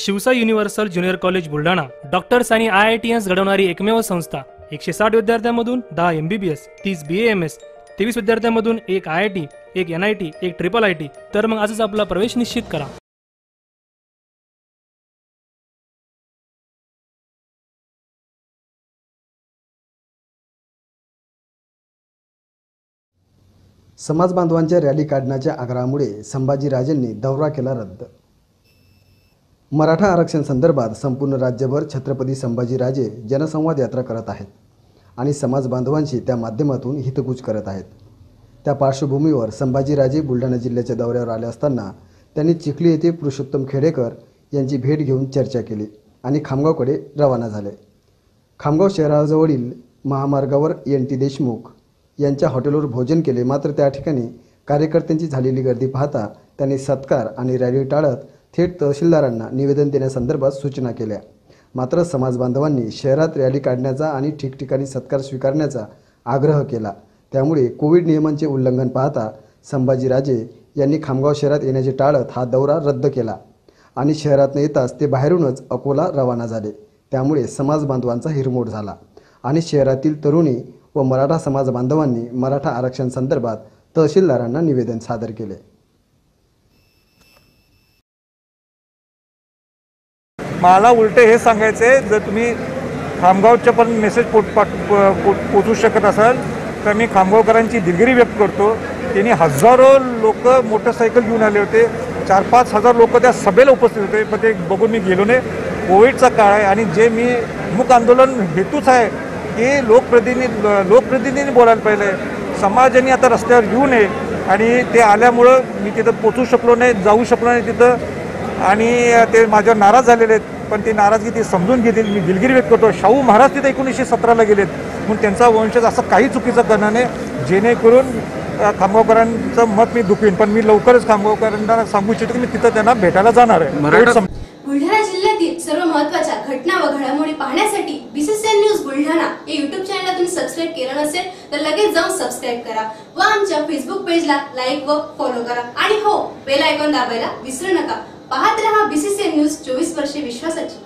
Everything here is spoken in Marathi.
शिवसा universal junior college Buldhana. Doctors आणि आय आय टी एस घडवणारी एकमेव संस्था. एकशे साठ विद्यार्थ्यांमधून दहा एम बी बी एस तीस बी एम एस तेवीस विद्यार्थ्यांमधून एक आय आय टी एक एन आय टी एक ट्रिपल आय टी. तर मग आजच आपला प्रवेश निश्चित करा. समाज बांधवांच्या रॅली काढण्याच्या आग्रहामुळे संभाजीराजेंनी दौरा केला रद्द. मराठा आरक्षण संदर्भात संपूर्ण राज्यभर छत्रपती संभाजीराजे जनसंवाद यात्रा करत आहेत आणि समाज बांधवांशी त्या माध्यमातून हितगुज करत आहेत. त्या पार्श्वभूमीवर संभाजीराजे बुलढाणा जिल्ह्याच्या दौऱ्यावर आले असताना त्यांनी चिखली येथे पुरुषोत्तम खेडेकर यांची भेट घेऊन चर्चा केली आणि खामगावकडे रवाना झाले. खामगाव शहराजवळील महामार्गावर एन टी देशमुख यांच्या हॉटेलवर भोजन केले मात्र त्या ठिकाणी कार्यकर्त्यांची झालेली गर्दी पाहता त्यांनी सत्कार आणि रॅली टाळत थेट तहसीलदारांना निवेदन देण्यासंदर्भात सूचना केल्या. मात्र समाजबांधवांनी शहरात रॅली काढण्याचा आणि ठिकठिकाणी सत्कार स्वीकारण्याचा आग्रह केला. त्यामुळे कोविड नियमांचे उल्लंघन पाहता संभाजीराजे यांनी खामगाव शहरात येण्याचे टाळत हा दौरा रद्द केला आणि शहरात न येताच ते बाहेरूनच अकोला रवाना झाले. त्यामुळे समाज बांधवांचा हिरमोड झाला आणि शहरातील तरुणी व मराठा समाज बांधवांनी मराठा आरक्षण संदर्भात तहसीलदारांना निवेदन सादर केले. मला उलटे हे सांगायचे जर तुम्ही खामगावच्या पण मेसेज पोट पोचू पो- शकत असाल तर मी खामगावकरांची दिलगिरी व्यक्त करतो. त्यांनी हजारो लोक मोटरसायकल घेऊन आले होते. चार पाच हजार लोक त्या सभेला उपस्थित होते पण ते बघून मी गेलो नाही. कोविडचा काळ आहे आणि जे मी मुक आंदोलन हेतूच आहे की लोकप्रतिनिधी लोकप्रतिनिधींनी बोलायला पाहिजे. समाजाने आता रस्त्यावर येऊ नये आणि ते आल्यामुळं मी तिथं पोचू शकलो नाही जाऊ शकलो नाही. तिथं आणि ते माझ्यावर नाराज झालेले आहेत. पण ती नाराजगी ते समजून घेतील. मी दिलगिरी व्यक्त करतो. शाहू महाराज तिथे एकोणीसशे सतराला गेलेत. म्हणून त्यांचा वंशज असं काही चुकीचं करणार नाही. जेणेकरून खामगावकरांचं मत मी दुखवीन. पण मी लवकरच खामगावकरांना सांगू इच्छितो की मी तिथं त्यांना भेटायला जाणार आहे. बुलढाणा जिल्ह्यातील सर्व महत्त्वाच्या घटना व घडामोडी पाहण्यासाठी बीसीसीएन न्यूज बुलढाणा या युट्यूब चॅनलला तुम्ही सबस्क्राईब केलं नसेल तर लगेच जाऊन सबस्क्राईब करा व आमच्या फेसबुक पेजला लाईक व फॉलो करा. आणि हो बेल आयकॉन दाबायला विसरू नका. पाहत रहा बीसीसीएन न्यूज चोवीस वर्षे विश्वासाची.